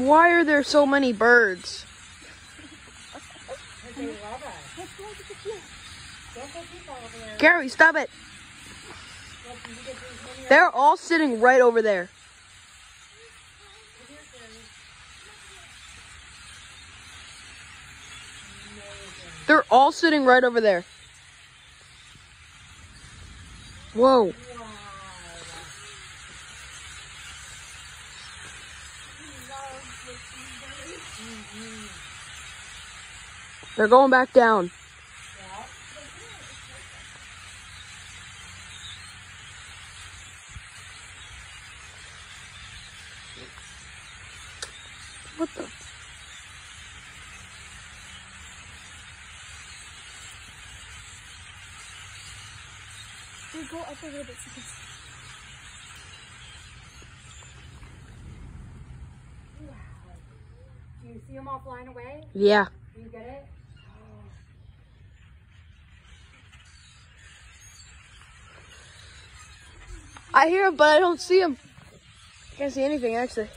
Why are there so many birds? Gary, stop it. They're all sitting right over there. They're all sitting right over there. Whoa. Mm-hmm. They're going back down. What the? We go up a little bit so you can see. Wow. Do you see them all flying away? Yeah. Do you get it? I hear him, but I don't see him. Can't see anything, actually.